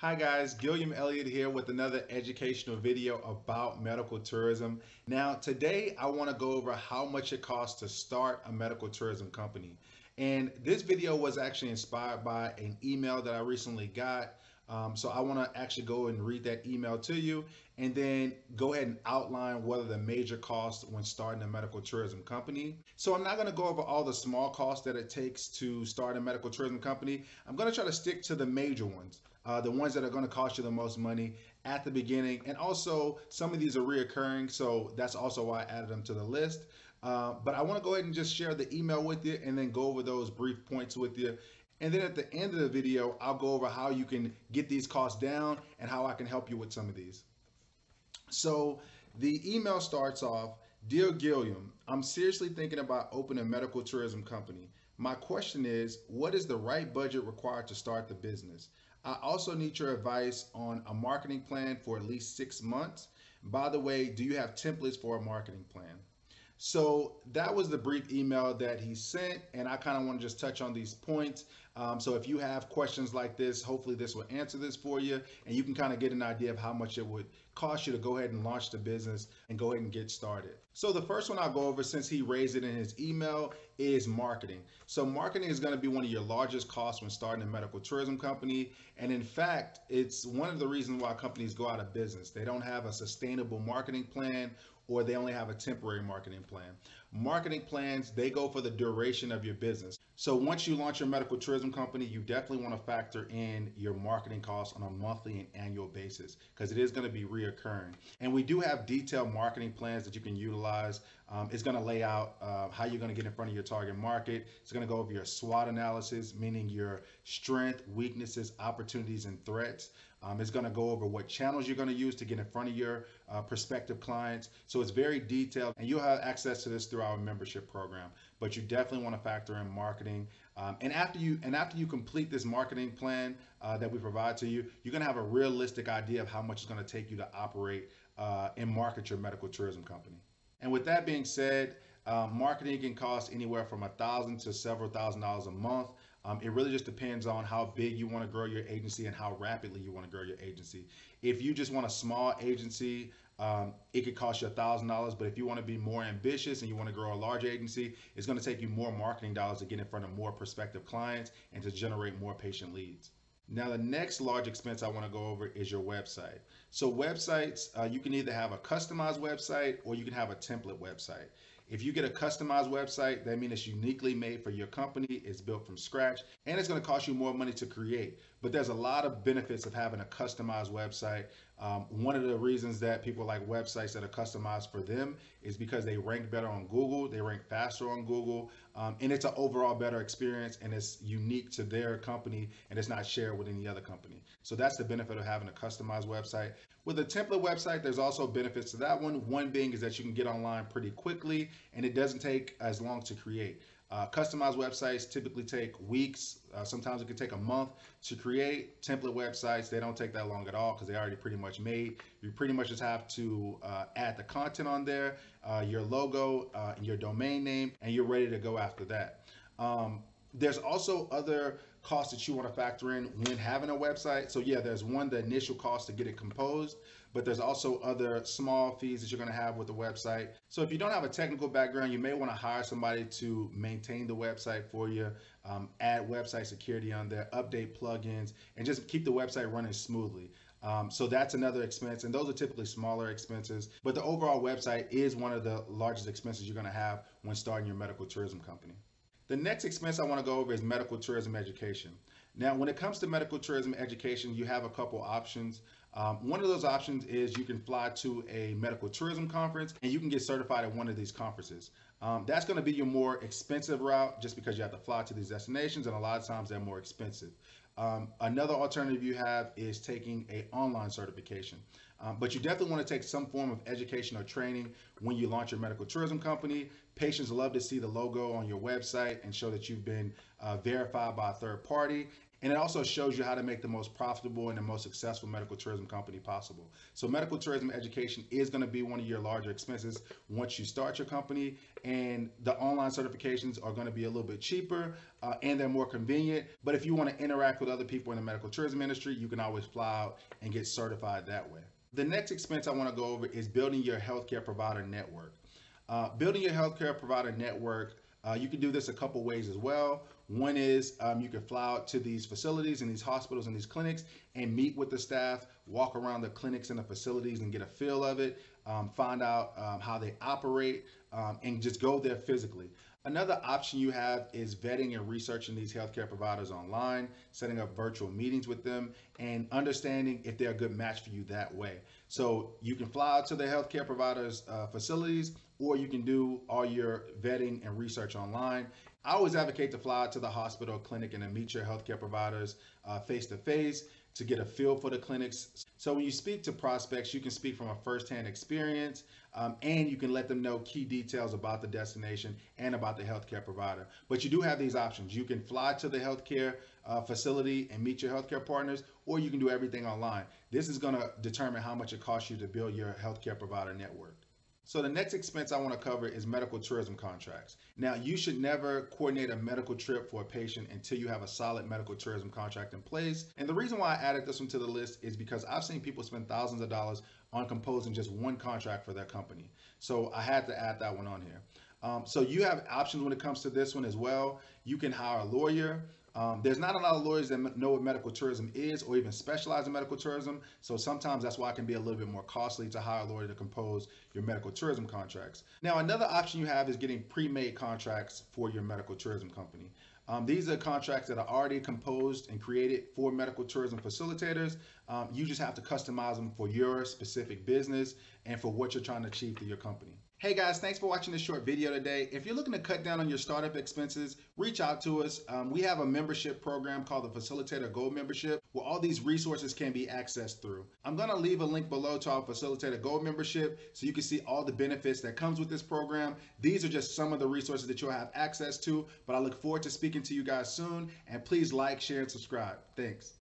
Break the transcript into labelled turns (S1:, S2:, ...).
S1: Hi guys, Gilliam Elliott here with another educational video about medical tourism. Now today I want to go over how much it costs to start a medical tourism company. And this video was actually inspired by an email that I recently got um, so I want to actually go and read that email to you and then go ahead and outline what are the major costs when starting a medical tourism company. So I'm not going to go over all the small costs that it takes to start a medical tourism company. I'm going to try to stick to the major ones, uh, the ones that are going to cost you the most money at the beginning. And also some of these are reoccurring. So that's also why I added them to the list. Uh, but I want to go ahead and just share the email with you and then go over those brief points with you and then at the end of the video, I'll go over how you can get these costs down and how I can help you with some of these. So the email starts off, Dear Gilliam, I'm seriously thinking about opening a medical tourism company. My question is, what is the right budget required to start the business? I also need your advice on a marketing plan for at least six months. By the way, do you have templates for a marketing plan? So that was the brief email that he sent, and I kind of want to just touch on these points. Um, so if you have questions like this, hopefully this will answer this for you, and you can kind of get an idea of how much it would cost you to go ahead and launch the business and go ahead and get started. So the first one I'll go over since he raised it in his email is marketing. So marketing is going to be one of your largest costs when starting a medical tourism company. And in fact, it's one of the reasons why companies go out of business. They don't have a sustainable marketing plan or they only have a temporary marketing plan. Marketing plans, they go for the duration of your business. So once you launch your medical tourism company, you definitely want to factor in your marketing costs on a monthly and annual basis because it is going to be reoccurring. And we do have detailed marketing plans that you can utilize. Um, it's going to lay out uh, how you're going to get in front of your target market. It's going to go over your SWOT analysis, meaning your strength, weaknesses, opportunities, and threats. Um, it's going to go over what channels you're going to use to get in front of your uh, prospective clients. So it's very detailed, and you'll have access to this through our membership program. But you definitely want to factor in marketing. Um, and after you and after you complete this marketing plan uh, that we provide to you, you're going to have a realistic idea of how much it's going to take you to operate uh, and market your medical tourism company. And with that being said, uh, marketing can cost anywhere from a thousand to several thousand dollars a month. Um, it really just depends on how big you want to grow your agency and how rapidly you want to grow your agency. If you just want a small agency, um, it could cost you a thousand dollars. But if you want to be more ambitious and you want to grow a large agency, it's going to take you more marketing dollars to get in front of more prospective clients and to generate more patient leads. Now, the next large expense I want to go over is your website. So, websites, uh, you can either have a customized website or you can have a template website. If you get a customized website, that means it's uniquely made for your company, it's built from scratch, and it's going to cost you more money to create. But there's a lot of benefits of having a customized website. Um, one of the reasons that people like websites that are customized for them is because they rank better on Google, they rank faster on Google, um, and it's an overall better experience and it's unique to their company and it's not shared with any other company. So that's the benefit of having a customized website. With a template website, there's also benefits to that one. One being is that you can get online pretty quickly and it doesn't take as long to create. Uh, customized websites typically take weeks. Uh, sometimes it can take a month to create. Template websites, they don't take that long at all because they're already pretty much made. You pretty much just have to uh, add the content on there, uh, your logo, uh, your domain name, and you're ready to go after that. Um, there's also other costs that you want to factor in when having a website. So yeah, there's one, the initial cost to get it composed, but there's also other small fees that you're going to have with the website. So if you don't have a technical background, you may want to hire somebody to maintain the website for you, um, add website security on there, update plugins, and just keep the website running smoothly. Um, so that's another expense, and those are typically smaller expenses. But the overall website is one of the largest expenses you're going to have when starting your medical tourism company. The next expense I want to go over is medical tourism education. Now, when it comes to medical tourism education, you have a couple options. Um, one of those options is you can fly to a medical tourism conference and you can get certified at one of these conferences. Um, that's going to be your more expensive route just because you have to fly to these destinations and a lot of times they're more expensive. Um, another alternative you have is taking a online certification. Um, but you definitely want to take some form of education or training when you launch your medical tourism company. Patients love to see the logo on your website and show that you've been uh, verified by a third party. And it also shows you how to make the most profitable and the most successful medical tourism company possible. So medical tourism education is going to be one of your larger expenses once you start your company, and the online certifications are going to be a little bit cheaper uh, and they're more convenient. But if you want to interact with other people in the medical tourism industry, you can always fly out and get certified that way. The next expense I want to go over is building your healthcare provider network. Uh, building your healthcare provider network, uh, you can do this a couple ways as well. One is um, you can fly out to these facilities and these hospitals and these clinics and meet with the staff, walk around the clinics and the facilities and get a feel of it, um, find out um, how they operate, um, and just go there physically. Another option you have is vetting and researching these healthcare providers online, setting up virtual meetings with them, and understanding if they're a good match for you that way. So you can fly out to the healthcare providers' uh, facilities, or you can do all your vetting and research online. I always advocate to fly out to the hospital, clinic, and meet your healthcare providers face to face to get a feel for the clinics. So when you speak to prospects, you can speak from a firsthand experience um, and you can let them know key details about the destination and about the healthcare provider. But you do have these options. You can fly to the healthcare uh, facility and meet your healthcare partners, or you can do everything online. This is going to determine how much it costs you to build your healthcare provider network. So the next expense I want to cover is medical tourism contracts. Now, you should never coordinate a medical trip for a patient until you have a solid medical tourism contract in place. And the reason why I added this one to the list is because I've seen people spend thousands of dollars on composing just one contract for their company. So I had to add that one on here. Um, so you have options when it comes to this one as well. You can hire a lawyer. Um, there's not a lot of lawyers that know what medical tourism is or even specialize in medical tourism. So sometimes that's why it can be a little bit more costly to hire a lawyer to compose your medical tourism contracts. Now, another option you have is getting pre-made contracts for your medical tourism company. Um, these are contracts that are already composed and created for medical tourism facilitators. Um, you just have to customize them for your specific business and for what you're trying to achieve through your company. Hey guys, thanks for watching this short video today. If you're looking to cut down on your startup expenses, reach out to us. Um, we have a membership program called the Facilitator Gold Membership where all these resources can be accessed through. I'm going to leave a link below to our Facilitator Gold membership so you can see all the benefits that comes with this program. These are just some of the resources that you'll have access to, but I look forward to speaking to you guys soon and please like, share, and subscribe. Thanks.